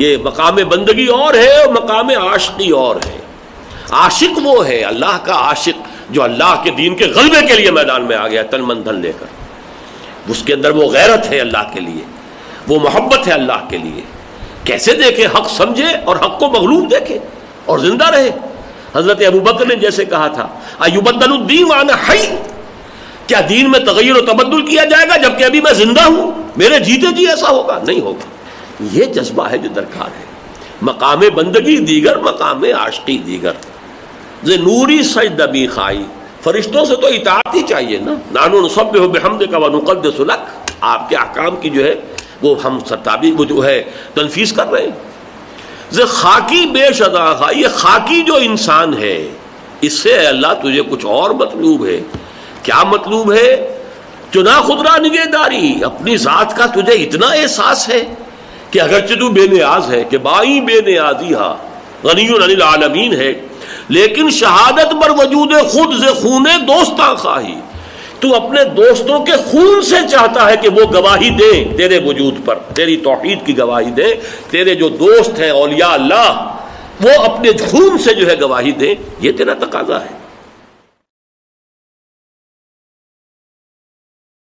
ये मकाम बंदगी और है और मकाम आशिकी और है। आशिक वो है, अल्लाह का आशिक, जो अल्लाह के दीन के गलबे के लिए मैदान में आ गया, तन मन धन लेकर। उसके अंदर वो गैरत है अल्लाह के लिए, वो मोहब्बत है अल्लाह के लिए। कैसे देखे? हक समझे और हक को मगलूब देखे और ज़िंदा रहे। हज़रत अबू बकर ने जैसे कहा था अयुबद्दीन आना हई क्या दीन में तगैर तबदुल किया जाएगा, जबकि अभी मैं ज़िंदा हूँ? मेरे जीते जी ऐसा होगा? नहीं होगा। ये जज्बा है जो दरकार है। मकाम बंदगी दीगर, मकाम आशकी दीगर। जे नूरी सजदबी खाई। फरिश्तों से तो इतात ही चाहिए ना। नानो सब हमद का वनुकद सुलक आपके अकाम की जो है, वो हम सताबी वो जो है, तनफीस कर रहे हैं। जे खाकी बेशदा खा ये खाकी जो इंसान है, इससे अल्लाह तुझे कुछ और मतलूब है। क्या मतलूब है? चुना खुदरा निगेदारी। अपनी जात का तुझे इतना एहसास है। कि अगरचे तू बेनियाज है, कि बाई बेनियाजी हा गनी आलमीन है, लेकिन शहादत बर वजूद खुद से खूने दोस्ता खाही तू अपने दोस्तों के खून से चाहता है कि वो गवाही दे, तेरे वजूद पर, तेरी तोहहीद की गवाही दे, तेरे जो दोस्त हैं, औलिया अल्लाह, वो अपने खून से जो है गवाही दे, ये तेरा तकाजा है।